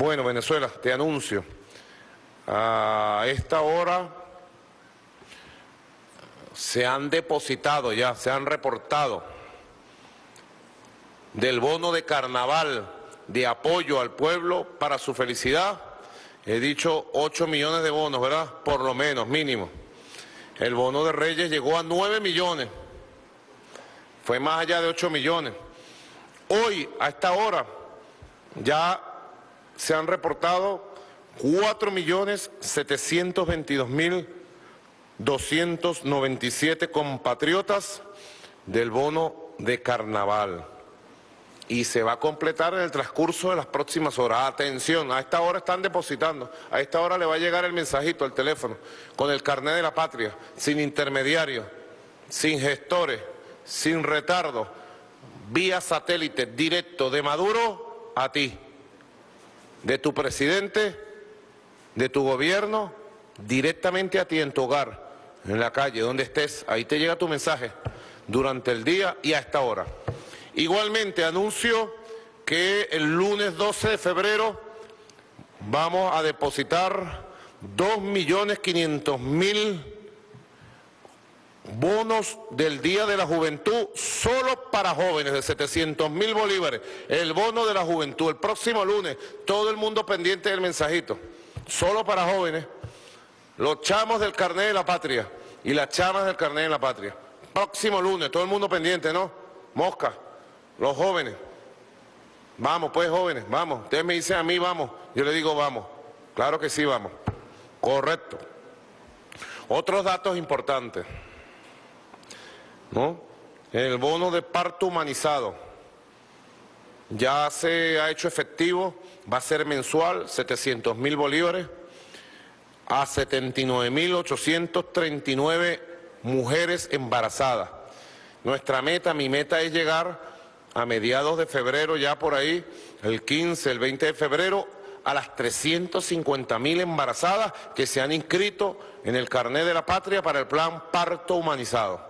Bueno, Venezuela, te anuncio. A esta hora se han depositado ya, se han reportado del bono de carnaval de apoyo al pueblo para su felicidad. He dicho 8 millones de bonos, ¿verdad? Por lo menos, mínimo. El bono de Reyes llegó a 9 millones. Fue más allá de 8 millones. Hoy, a esta hora, ya se han reportado 4.722.297 compatriotas del bono de carnaval. Y se va a completar en el transcurso de las próximas horas. Atención, a esta hora están depositando, a esta hora le va a llegar el mensajito al teléfono con el carnet de la patria, sin intermediarios, sin gestores, sin retardo, vía satélite directo de Maduro a ti de tu presidente, de tu gobierno, directamente a ti en tu hogar, en la calle, donde estés. Ahí te llega tu mensaje durante el día y a esta hora. Igualmente anuncio que el lunes 12 de febrero vamos a depositar 2.500.000 bonos del Día de la Juventud solo para jóvenes de 700 mil bolívares. El bono de la juventud, el próximo lunes, todo el mundo pendiente del mensajito. Solo para jóvenes, los chamos del carnet de la patria y las chamas del carnet de la patria. Próximo lunes, todo el mundo pendiente, ¿no? Mosca, los jóvenes. Vamos, pues jóvenes, vamos. Ustedes me dicen a mí, vamos. Yo le digo, vamos. Claro que sí, vamos. Correcto. Otros datos importantes. ¿No? El bono de parto humanizado ya se ha hecho efectivo, va a ser mensual, 700 mil bolívares, a 79 mil 839 mujeres embarazadas. Nuestra meta, mi meta es llegar a mediados de febrero, ya por ahí, el 15, el 20 de febrero, a las 350 mil embarazadas que se han inscrito en el carnet de la patria para el plan parto humanizado.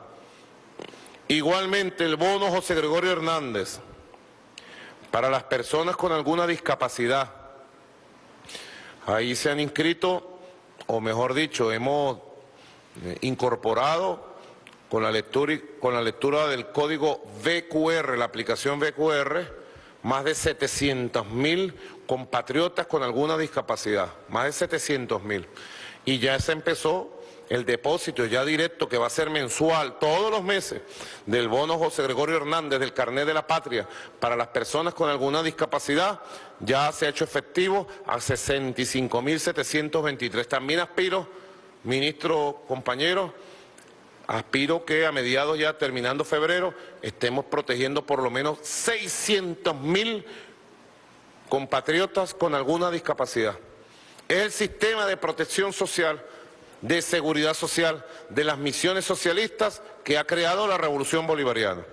Igualmente el bono José Gregorio Hernández para las personas con alguna discapacidad. Ahí se han inscrito, o mejor dicho, hemos eh, incorporado con la lectura, con la lectura del código VQR, la aplicación VQR, más de 700 mil compatriotas con alguna discapacidad, más de 700 mil. Y ya se empezó el depósito ya directo que va a ser mensual todos los meses del bono José Gregorio Hernández del carnet de la patria para las personas con alguna discapacidad ya se ha hecho efectivo a 65.723. También aspiro, ministro compañero, aspiro que a mediados ya terminando febrero estemos protegiendo por lo menos 600.000 compatriotas con alguna discapacidad. Es el sistema de protección social de seguridad social de las misiones socialistas que ha creado la revolución bolivariana,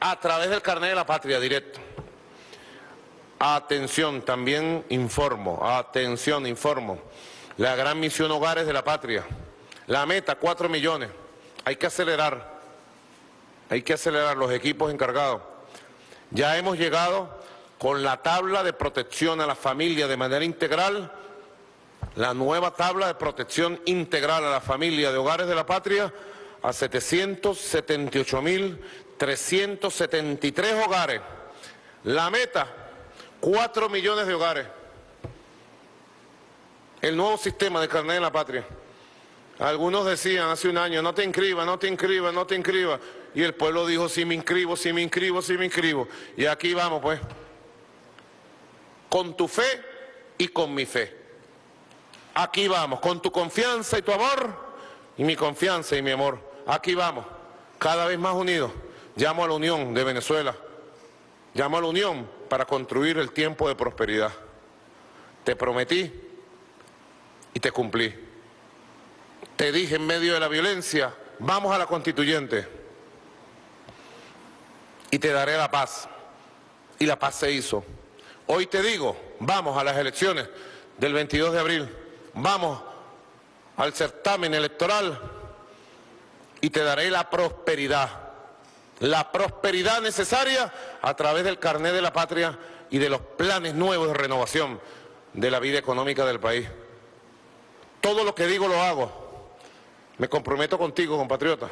a través del carnet de la patria directo. Atención, también informo, atención, informo, la gran misión Hogares de la Patria, la meta, cuatro millones, hay que acelerar, hay que acelerar los equipos encargados. Ya hemos llegado con la tabla de protección a la familia de manera integral la nueva tabla de protección integral a la familia de hogares de la patria a 778.373 hogares. La meta, 4 millones de hogares. El nuevo sistema de carnet de la patria. Algunos decían hace un año, no te inscribas, no te inscribas, no te inscribas. Y el pueblo dijo, sí me inscribo, sí me inscribo, sí me inscribo. Y aquí vamos pues. Con tu fe y con mi fe. Aquí vamos, con tu confianza y tu amor y mi confianza y mi amor. Aquí vamos, cada vez más unidos. Llamo a la unión de Venezuela. Llamo a la unión para construir el tiempo de prosperidad. Te prometí y te cumplí. Te dije en medio de la violencia, vamos a la constituyente y te daré la paz. Y la paz se hizo. Hoy te digo, vamos a las elecciones del 22 de abril vamos al certamen electoral y te daré la prosperidad, la prosperidad necesaria a través del carnet de la patria y de los planes nuevos de renovación. de la vida económica del país. Todo lo que digo lo hago. Me comprometo contigo, compatriota.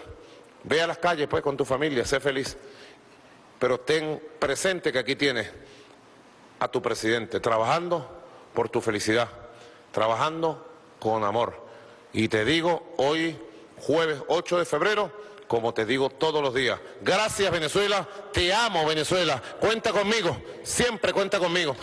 Ve a las calles, pues, con tu familia, sé feliz. Pero ten presente que aquí tienes a tu presidente trabajando por tu felicidad, trabajando con amor. Y te digo hoy, jueves 8 de febrero, como te digo todos los días. Gracias Venezuela, te amo Venezuela, cuenta conmigo, siempre cuenta conmigo.